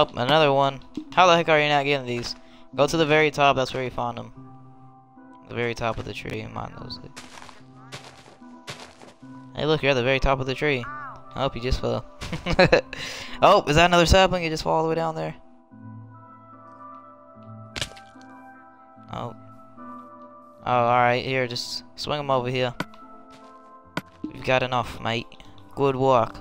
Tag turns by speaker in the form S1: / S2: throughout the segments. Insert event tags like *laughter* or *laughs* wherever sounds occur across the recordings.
S1: Oh, another one. How the heck are you not getting these? Go to the very top, that's where you found them. The very top of the tree, mine knows. Hey look, you're at the very top of the tree. I hope you just fell. *laughs* oh, is that another sapling? You just fall all the way down there? Oh. Oh, alright, here, just swing them over here. You've got enough, mate. Good work.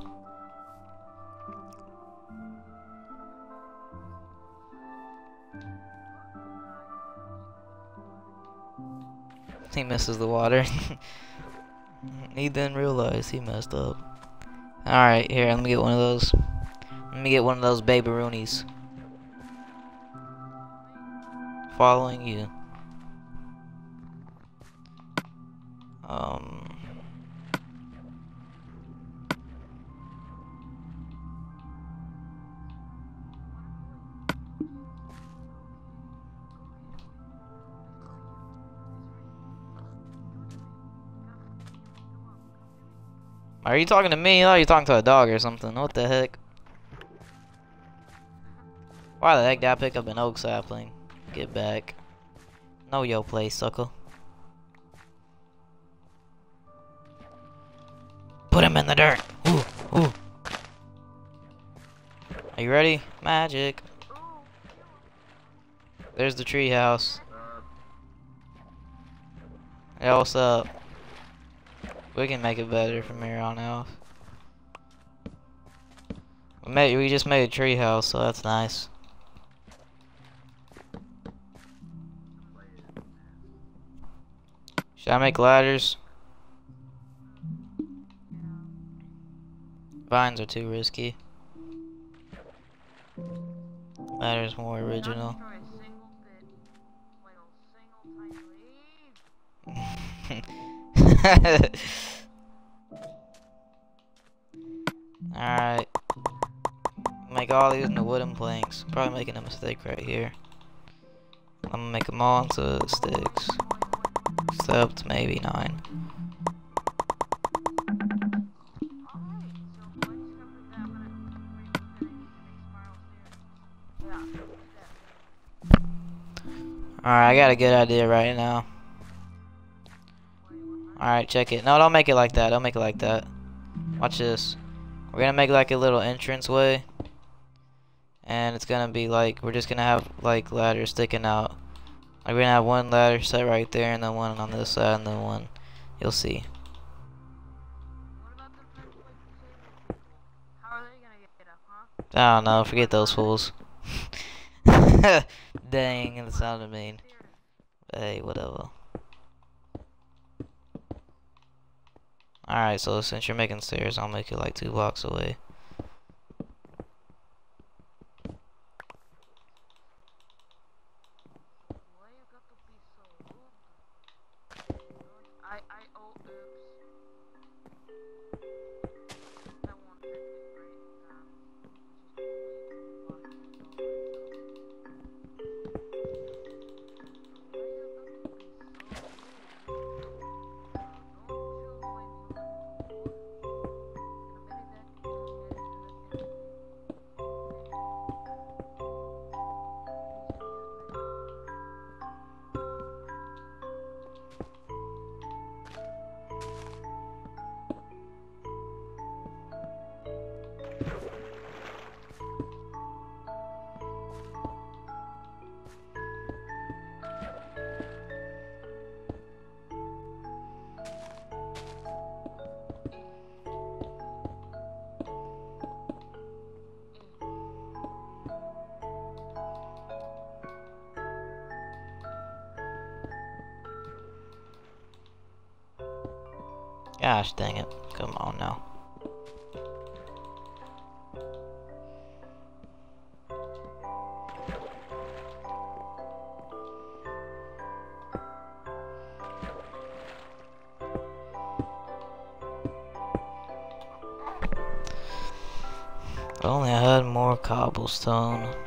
S1: He misses the water. *laughs* he didn't realize he messed up. Alright, here, let me get one of those. Let me get one of those baby roonies. Following you. Um... Are you talking to me? Oh, you talking to a dog or something. What the heck? Why the heck did I pick up an oak sapling? Get back. Know your place, sucker. Put him in the dirt. Ooh, ooh. Are you ready? Magic. There's the tree house. Hey, what's up? We can make it better from here on out. We made we just made a tree house, so that's nice. Should I make ladders? Vines are too risky. Ladders more original. *laughs* *laughs* Alright. Make all these into wooden planks. Probably making a mistake right here. I'm gonna make them all into sticks. Except maybe nine. Alright, I got a good idea right now. Alright, check it. No, don't make it like that. Don't make it like that. Watch this. We're gonna make like a little entrance way. And it's gonna be like, we're just gonna have like ladders sticking out. Like we're gonna have one ladder set right there and then one on this side and then one. You'll see. I don't know, forget those fools. *laughs* Dang, that sounded mean. Hey, whatever. Alright, so since you're making stairs, I'll make it like two blocks away. Gosh dang it. Come on now. Only I had more cobblestone.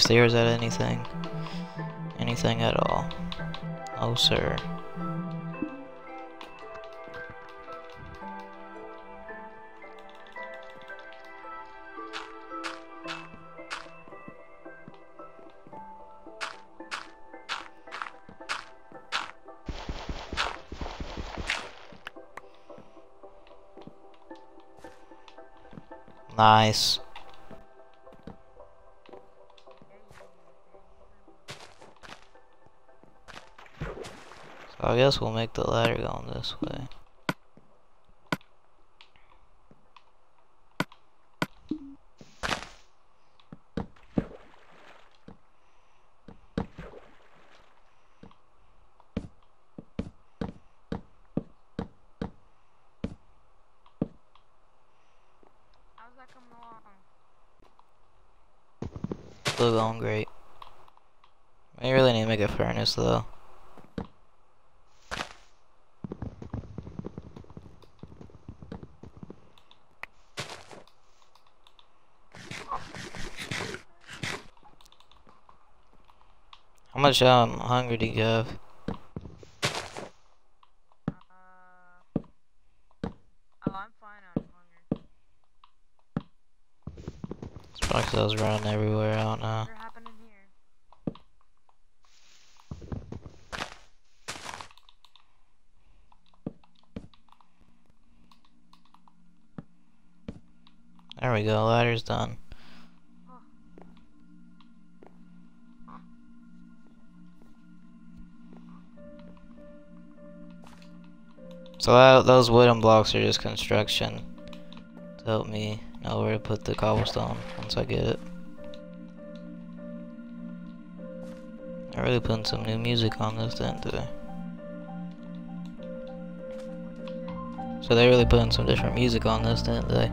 S1: stairs of anything. Anything at all. Oh, sir. Nice. I guess we'll make the ladder going this way. Still going great. We really need to make a furnace though. Much
S2: I'm fine on hunger.
S1: It's probably 'cause I was running everywhere, I don't know. There we go, ladder's done. So that, those wooden blocks are just construction to help me know where to put the cobblestone once I get it. I really putting some new music on this, didn't they? So they really putting some different music on this, didn't they?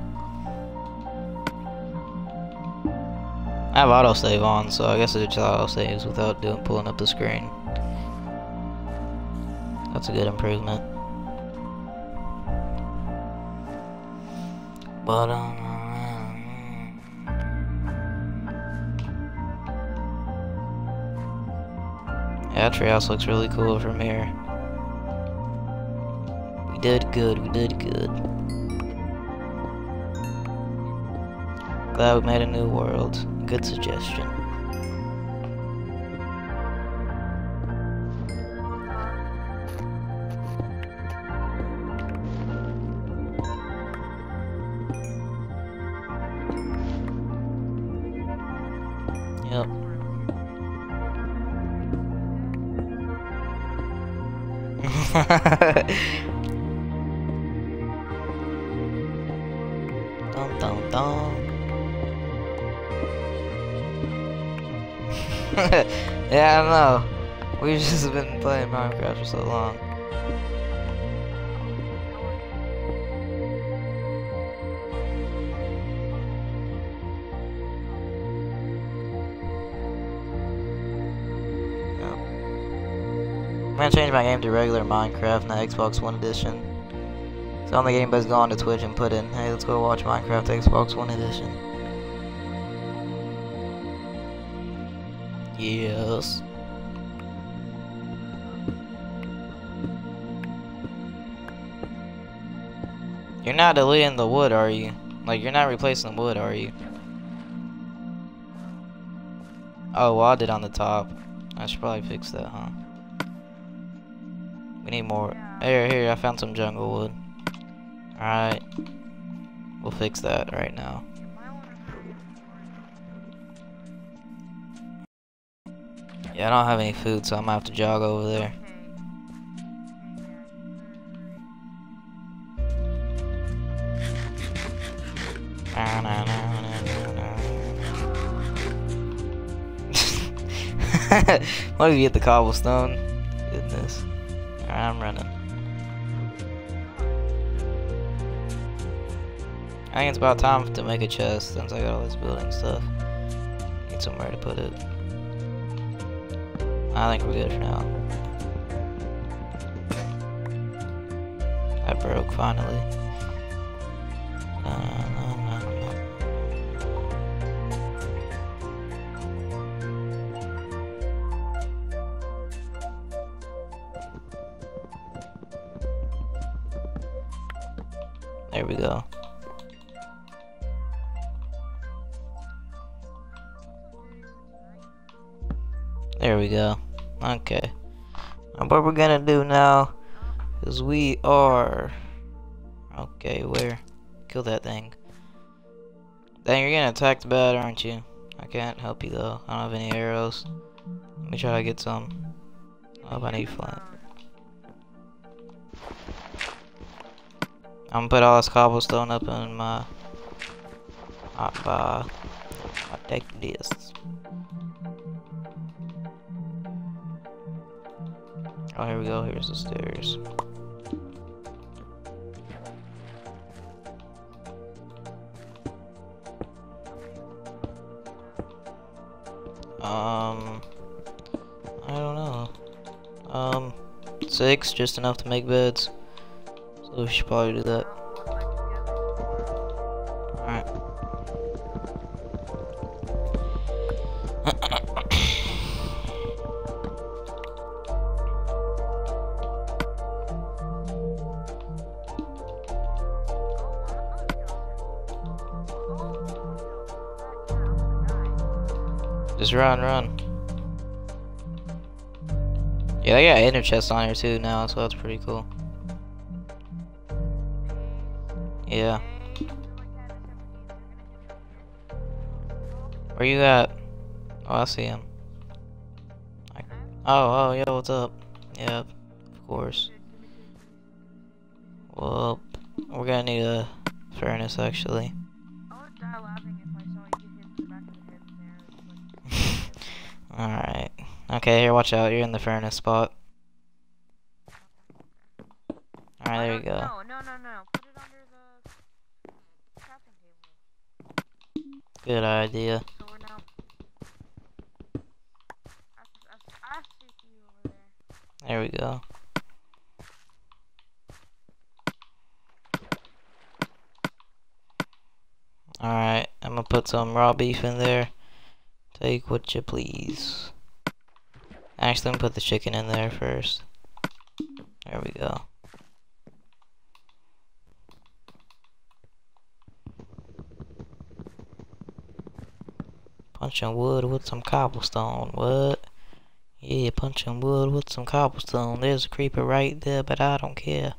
S1: I have autosave on, so I guess it just autosaves without doing pulling up the screen. That's a good improvement. But um Yeah, treehouse looks really cool from here. We did good, we did good. Glad we made a new world. Good suggestion. Dum dum dum. *laughs* yeah, I know. We've just been playing Minecraft for so long. I'm change my game to regular Minecraft in the Xbox One edition. So on the game, but go on to Twitch and put in, hey, let's go watch Minecraft Xbox One edition. Yes. You're not deleting the wood, are you? Like, you're not replacing the wood, are you? Oh, well, I did on the top. I should probably fix that, huh? We need more. Here, here, I found some jungle wood. Alright. We'll fix that right now.
S2: You might wanna hurry up
S1: Yeah, I don't have any food, so I'm gonna have to jog over there.
S2: Okay. Okay, you
S1: hit the cobblestone? Goodness. I'm running. I think it's about time to make a chest since I got all this building stuff. Need somewhere to put it. I think we're good for now. That broke finally. Na, There we go. Okay. And what we're gonna do now is we are. Okay, where? Kill that thing. Dang, you're getting attacked bad, aren't you? I can't help you though. I don't have any arrows. Let me try to get some. Oh, I need flint. I'm gonna put all this cobblestone up in my hotbar. I take this. Oh, here we go. Here's the stairs. Um, I don't know. Um, six, just enough to make beds. So we should probably do that. Run, run. Yeah, they got inner chests on here too now, so that's pretty cool. Yeah. Where you at? Oh, I see him. I- Oh, oh, yo, what's up? Yep, of course. Well, we're gonna need a furnace actually. Okay, here, watch out. You're in the furnace spot. Alright, there you go.
S2: No, no, no, no. Put it under the crafting table.
S1: Good idea.
S2: So we're now. I, I, I see you over there.
S1: There we go. Alright, I'm gonna put some raw beef in there. Take what you please. Actually, I'm gonna put the chicken in there first. There we go. Punching wood with some cobblestone. What? Yeah, punching wood with some cobblestone. There's a creeper right there, but I don't care.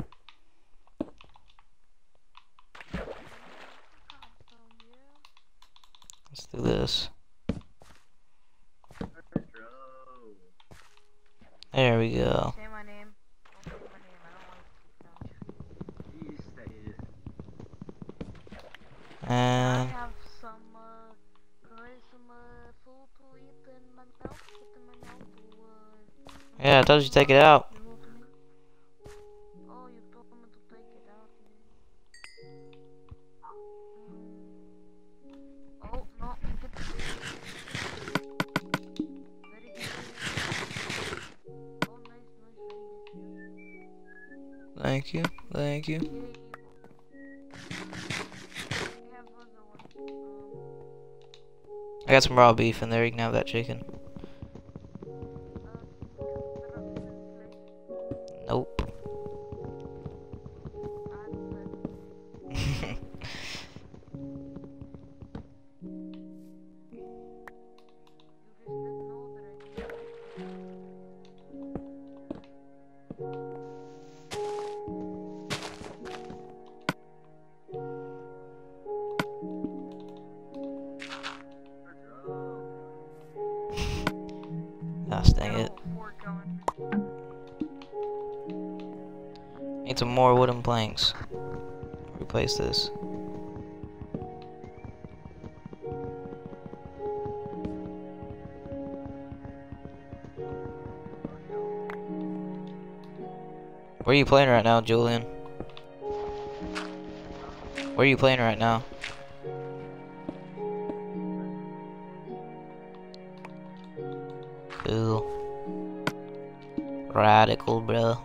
S1: Let's do this. There we go.
S2: Say my name. Don't say my name. I don't want to speak Dutch. I have some, uh, some, uh, food to eat in my mouth. Put in my mouth to, uh,
S1: yeah, I told you to take it out. Thank you, thank you. I got some raw beef in there. You can have that chicken. Planks. Replace this. Where are you playing right now, Julian? Where are you playing right now? Cool. Radical, bro.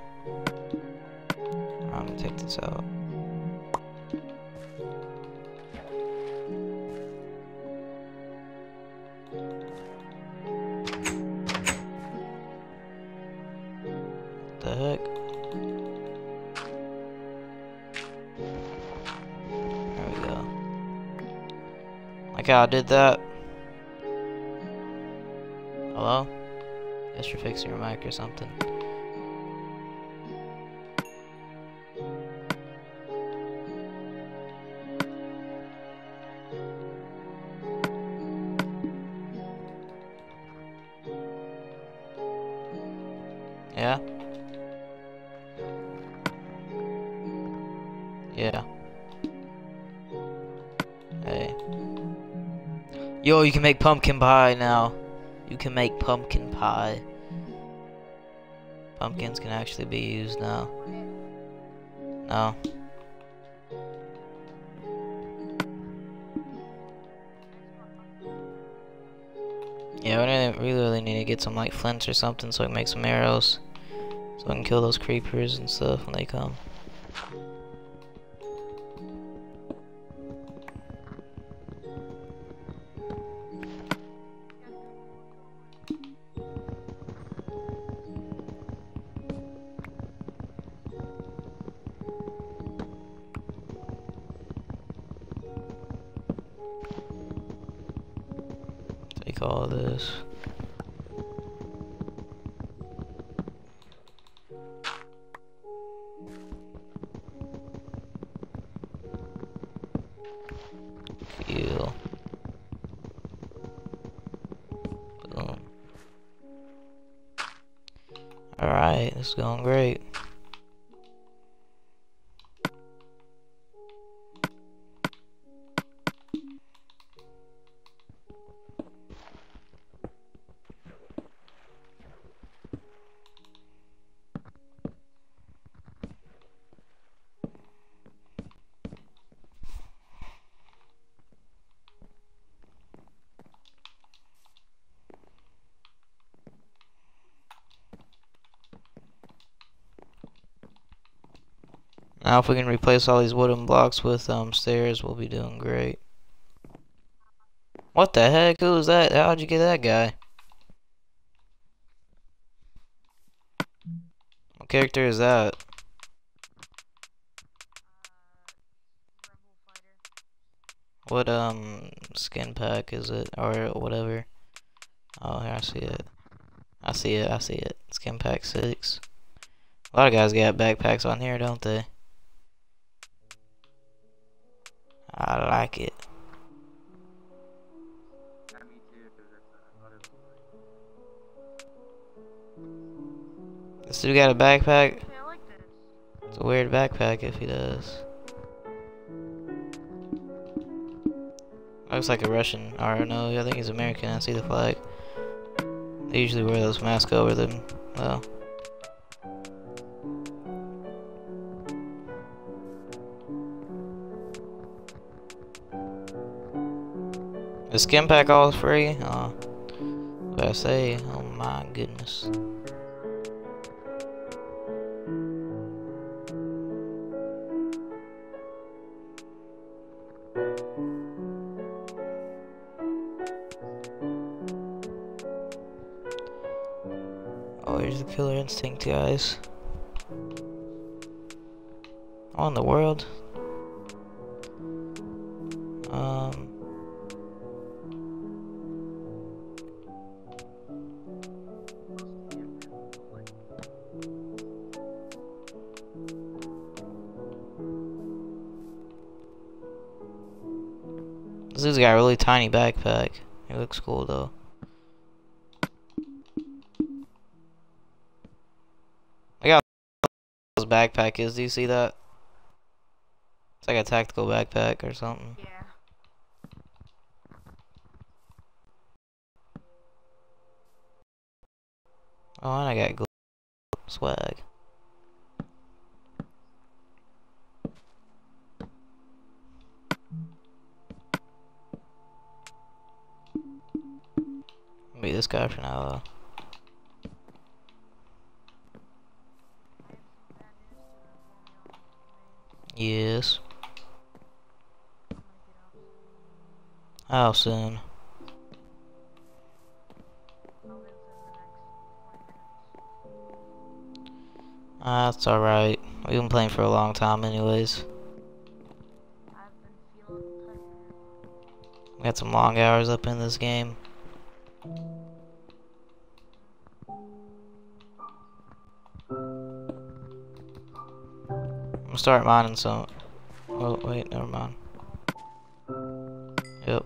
S1: Did that. Hello? Guess you're fixing your mic or something. Yeah? Yeah. Yo, you can make pumpkin pie now. You can make pumpkin pie. Pumpkins can actually be used now. No. Yeah, we really, really need to get some like flints or something so we can make some arrows. So we can kill those creepers and stuff when they come. Is going great. Now if we can replace all these wooden blocks with um stairs, we'll be doing great. What the heck? Who was that? How'd you get that guy? What character is that? What um skin pack is it or whatever? Oh, here I see it. I see it. I see it. Skin pack six. A lot of guys got backpacks on here, don't they? I like it. This dude got a backpack. It's a weird backpack if he does. Looks like a Russian. Or no, I think he's American. I see the flag. They usually wear those masks over them. Well. The skin pack all free? What I say? Oh my goodness. Oh, here's the killer instinct, guys. What in the world? Really tiny backpack. It looks cool though. I got his backpack is. Do you see that? It's like a tactical backpack or something.
S2: Yeah.
S1: Oh, and I got gold swag. Be this guy for now, though. Yes. How soon? Ah, that's alright. We've been playing for a long time anyways. We had some long hours up in this game. Start mining some. Oh, wait, never mind. Yep.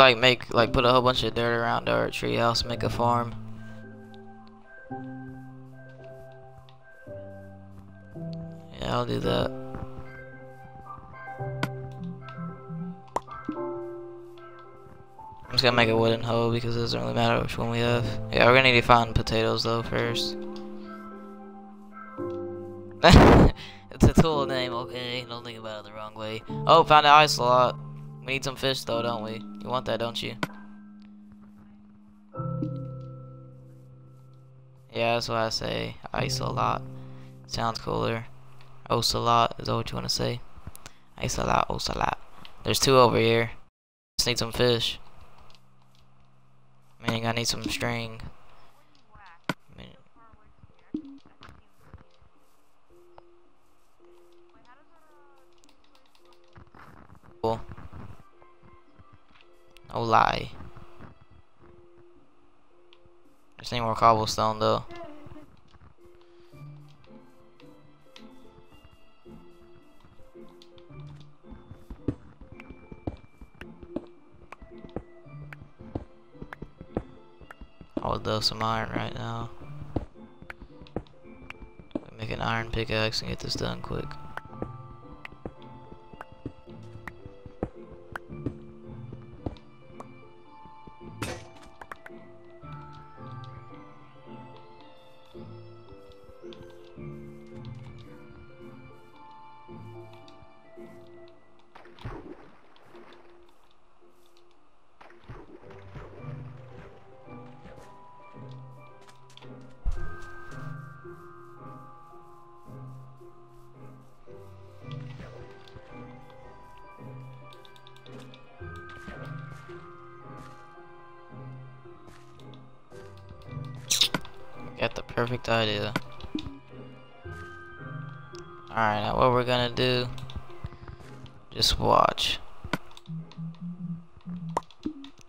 S1: Like make like put a whole bunch of dirt around our treehouse, make a farm. Yeah, I'll do that. I'm just gonna make a wooden hoe because it doesn't really matter which one we have. Yeah, we're gonna need to find potatoes though first. *laughs* it's a tool name, okay? Don't think about it the wrong way. Oh, found an ice lot. We need some fish though, don't we? You want that, don't you? Yeah, that's what I say. Ice a lot. Sounds cooler. Ocelot, is that what you want to say? Ice a lot, ocelot. There's two over here. Just need some fish. Man, I need some string. Cool. No lie. Just need more cobblestone though. I would love some iron right now. Make an iron pickaxe and get this done quick. Perfect idea. Alright, now what we're gonna do, just watch.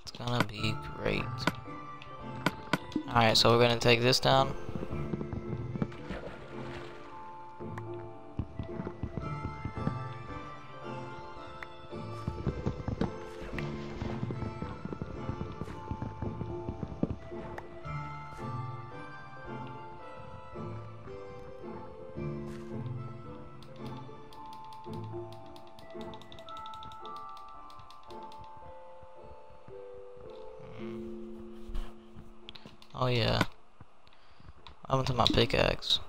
S1: It's gonna be great. Alright, so we're gonna take this down. Pickaxe?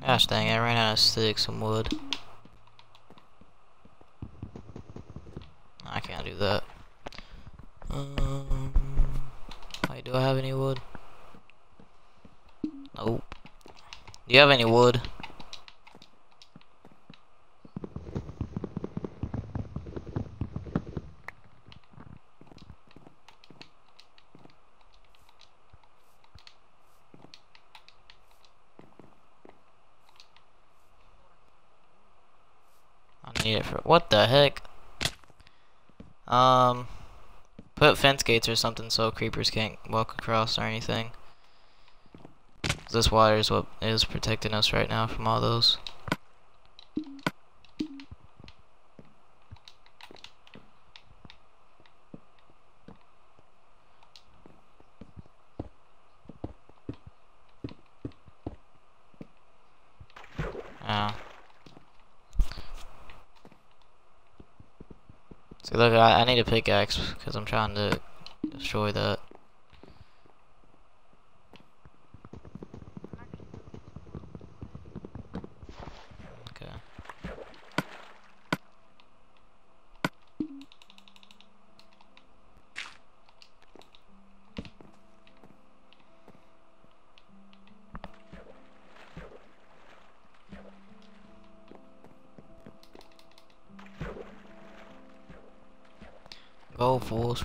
S1: Gosh dang, I ran out of sticks and wood. I can't do that. Um, wait, do I have any wood? Nope. Do you have any wood? I need it for what the heck? Um, Put fence gates or something so creepers can't walk across or anything. This water is what is protecting us right now from all those. Yeah. See, look, I, I need a pickaxe because I'm trying to destroy that.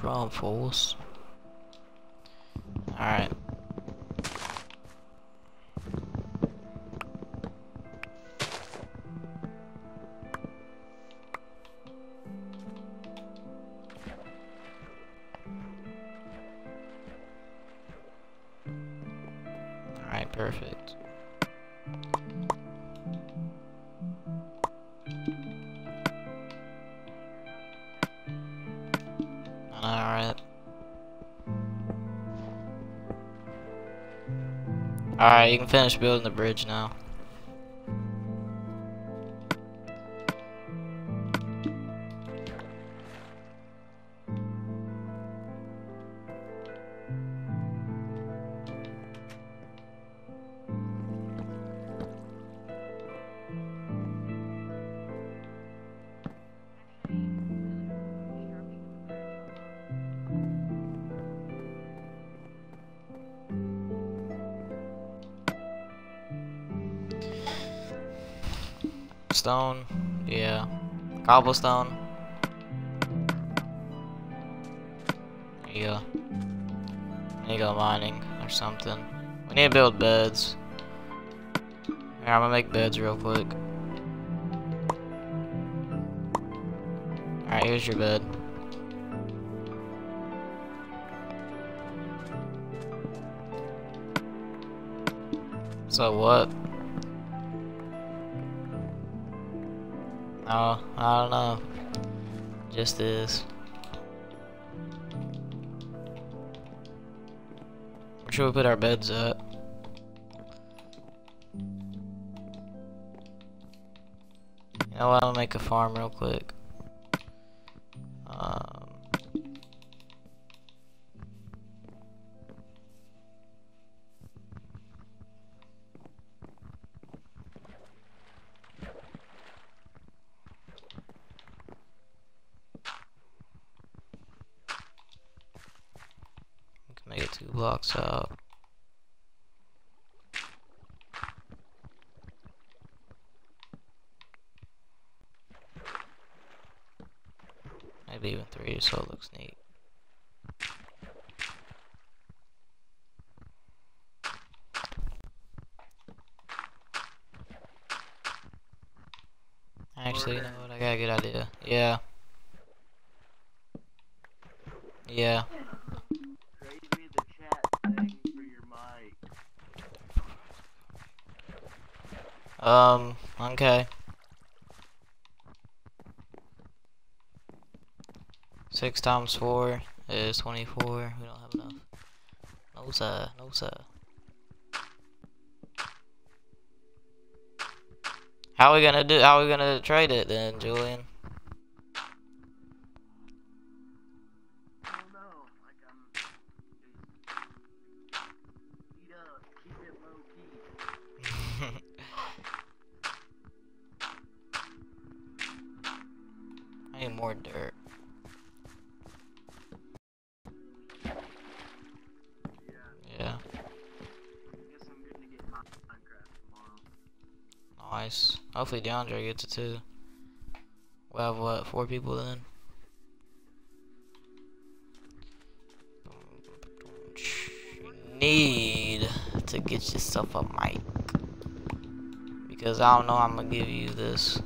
S1: Run fools. Alright. Alright, perfect. Alright, you can finish building the bridge now. Cobblestone. There you go. There you go, mining or something. We need to build beds. Here, I'm gonna make beds real quick. Alright, here's your bed. So what? Oh, I don't know. Just is. Where should we put our beds at? You know what? I'll make a farm real quick. Maybe 6 times 4 is 24. We don't have enough. No sir, no sir. How are we gonna do, how are we gonna trade it then, Julian? Hopefully DeAndre gets it too. We have what? Four people then. Need to get yourself a mic because I don't know. I'm gonna give you this.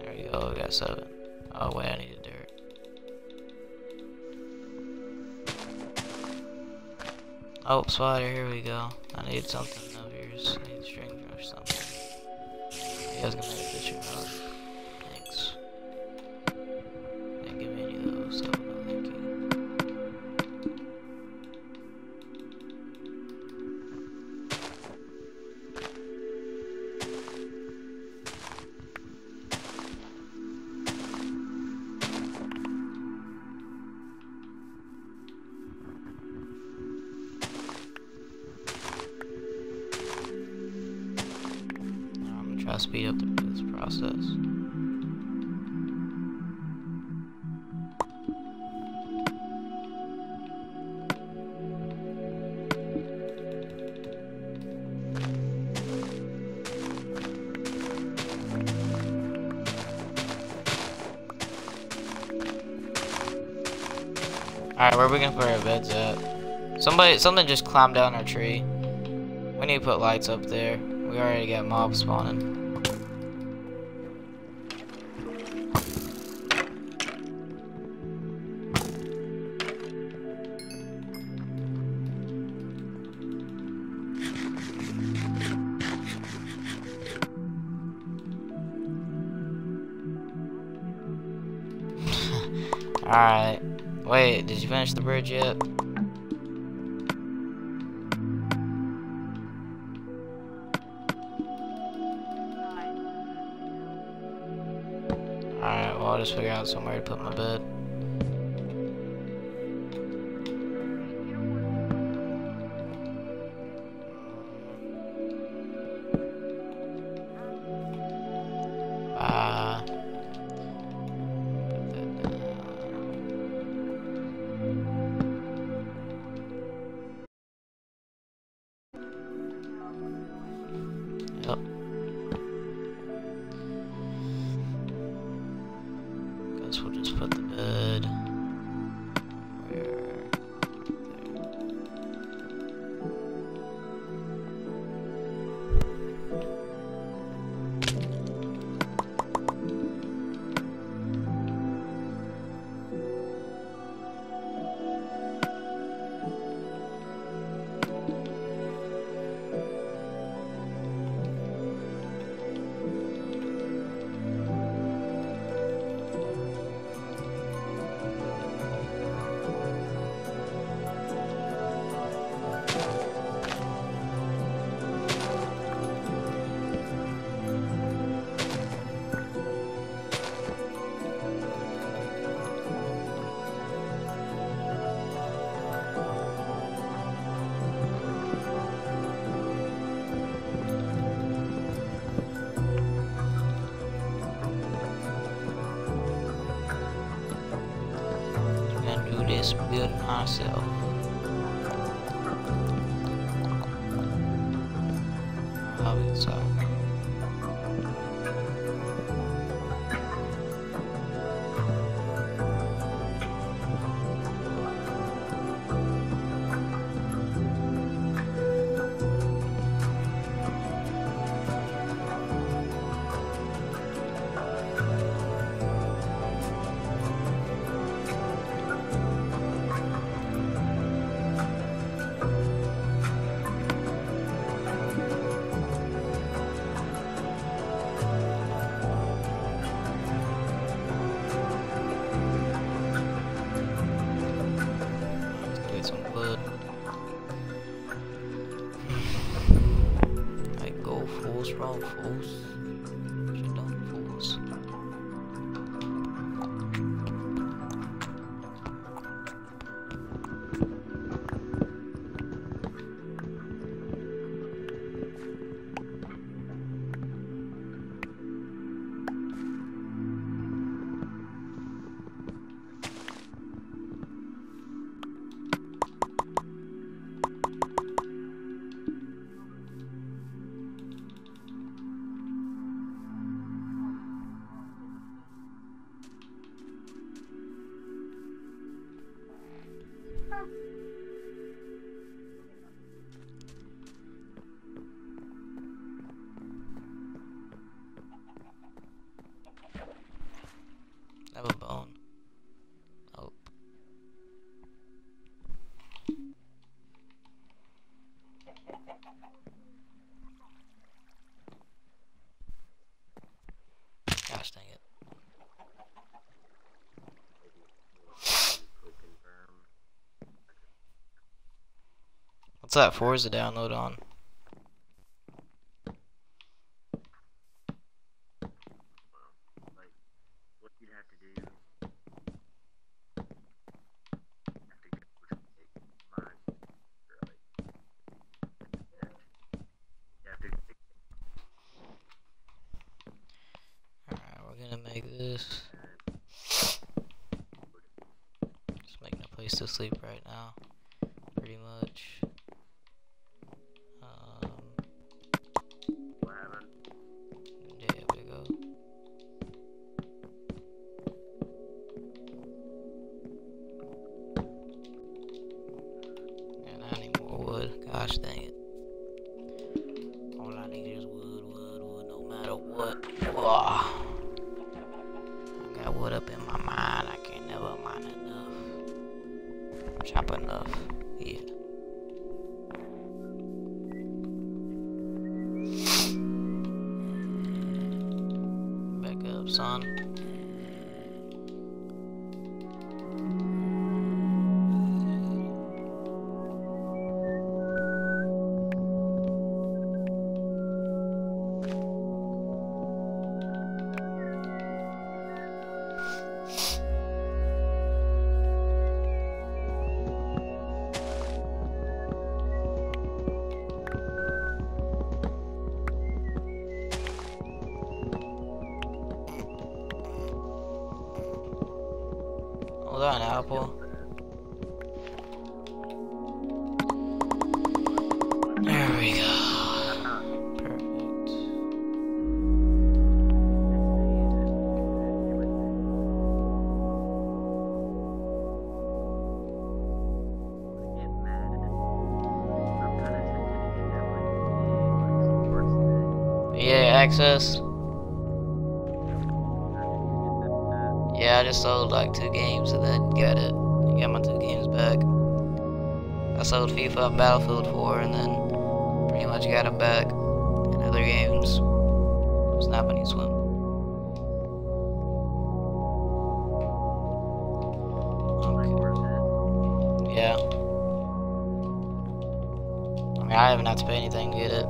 S1: There you go, we got seven. Oh wait, I need Oh, spider, here we go. I need something Speed up the, this process. Alright, where are we gonna put our beds at? Somebody, something just climbed down our tree. We need to put lights up there. We already got mobs spawning. Wait, did you finish the bridge yet? Alright, well I'll just figure out somewhere to put my bed. Yep.
S3: Gosh dang it. What's that? Four is the download on. now. access. Yeah, I just sold like two games and then got it. Got my two games back. I sold FIFA Battlefield 4 and then pretty much got them back. And other games. It's not Swim.
S1: Okay.
S3: Yeah. I mean, I haven't had to pay anything to get it.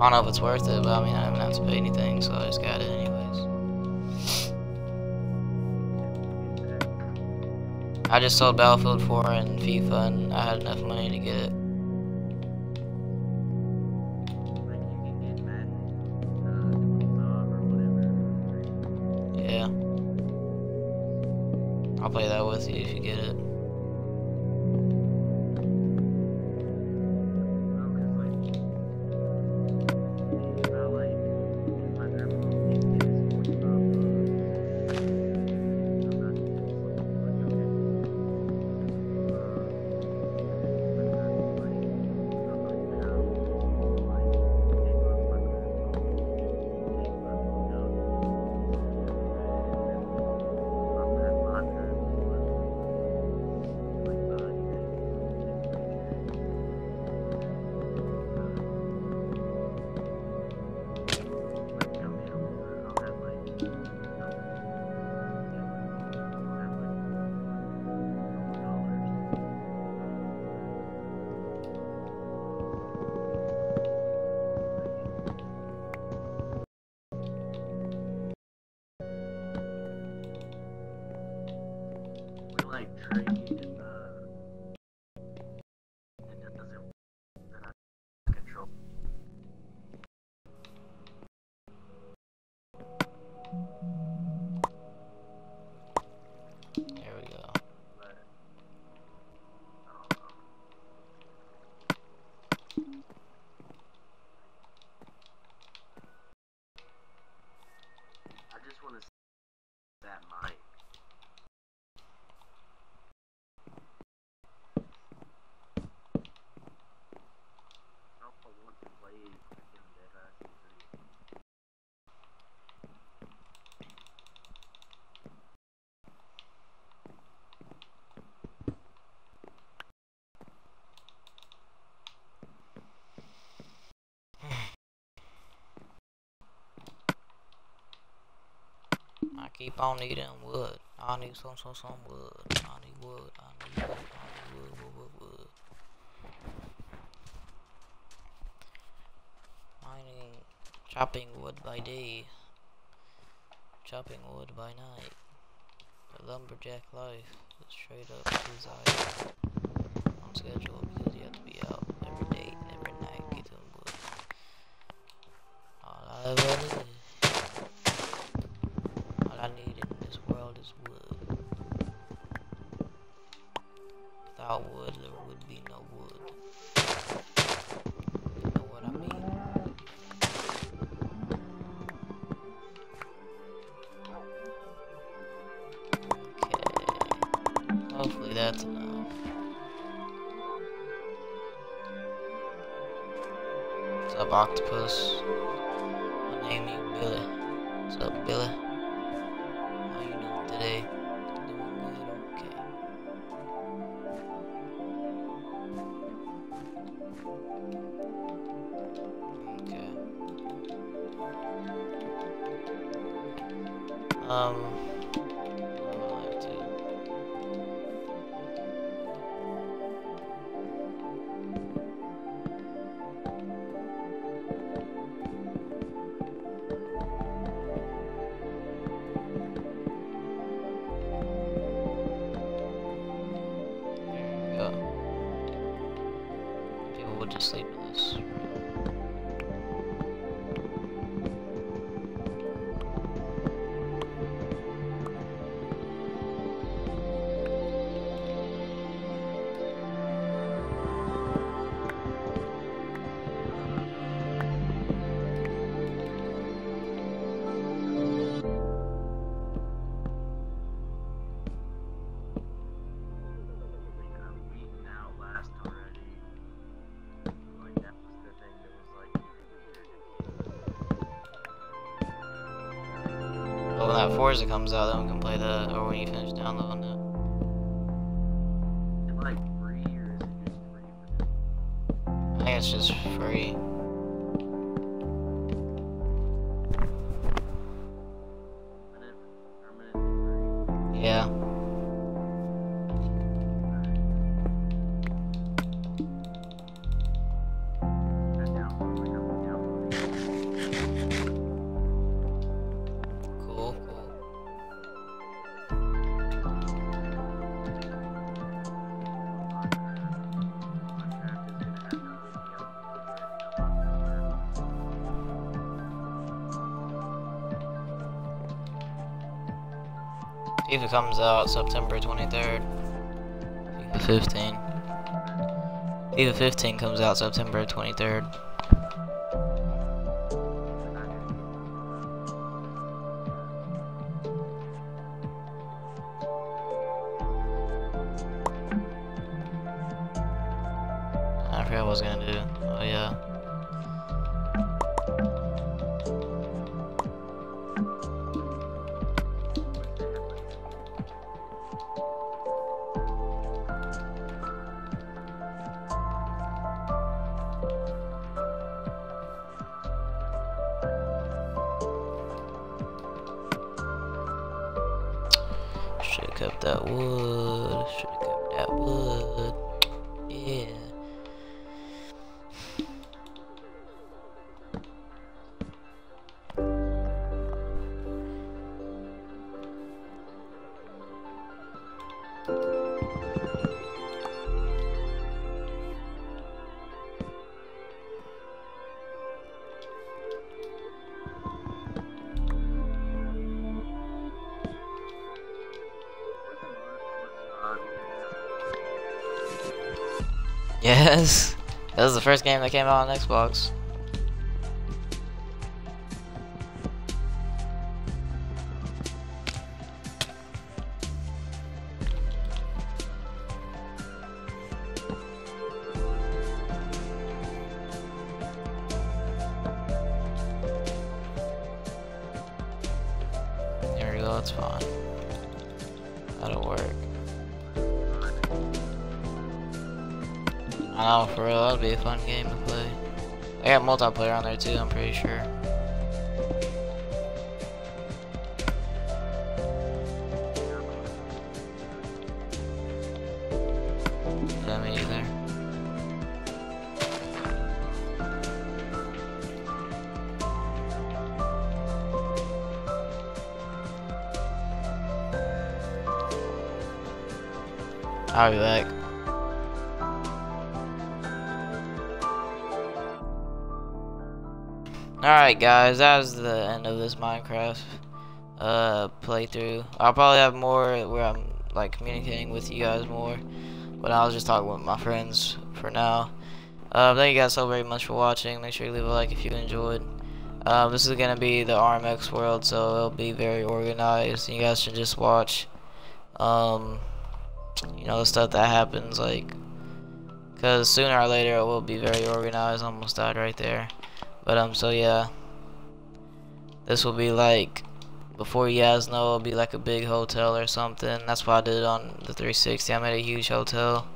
S3: I don't know if it's worth it, but I mean, I haven't have to pay anything, so I just got it anyways. I just sold Battlefield 4 and FIFA, and I had enough money to get it.
S1: Keep on needing wood. I need some, some, some wood. I need wood. I need wood. I need wood, wood, wood, wood. Mining, chopping wood by day, chopping wood by night. The lumberjack life is straight up suicide. On schedule because you have to be out every day every night getting wood. All I ever need. What's up, Octopus? My name is Billy. What's up, Billy? Forza comes out, then we can play that, or when you finish downloading it.
S3: Is it like free or is it just free
S1: I think it's just free. FIFA comes out September 23rd. FIFA 15. FIFA 15 comes out September 23rd. Have That was the first game that came out on Xbox. multiplayer on there too, I'm pretty sure. Not me either. I'll be back. Alright guys, that was the end of this Minecraft uh playthrough. I'll probably have more where I'm like communicating with you guys more. But I was just talking with my friends for now. Uh, thank you guys so very much for watching. Make sure you leave a like if you enjoyed. Uh, this is gonna be the RMX world, so it'll be very organized. You guys should just watch, um, you know, the stuff that happens, like, cause sooner or later it will be very organized. Almost died right there, but um, so yeah, this will be like before you guys know, it'll be like a big hotel or something. That's why I did it on the 360. I made a huge hotel,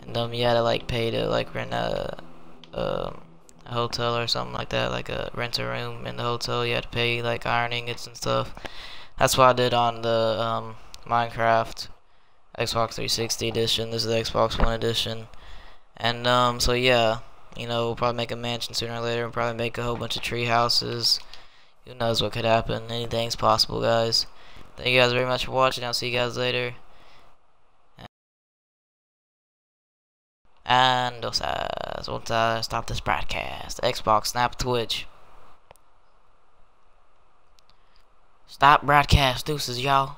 S1: and um, you had to like pay to like rent a, um, a hotel or something like that, like a rent a room in the hotel. You had to pay like iron ingots and stuff. That's what I did on the um, Minecraft Xbox 360 edition. This is the Xbox One edition, and um, so yeah, you know, we'll probably make a mansion sooner or later, and probably make a whole bunch of tree houses. Who knows what could happen? Anything's possible, guys. Thank you guys very much for watching. I'll see you guys later. And once I stop this broadcast, Xbox, Snap, Twitch. Stop broadcast, deuces, y'all.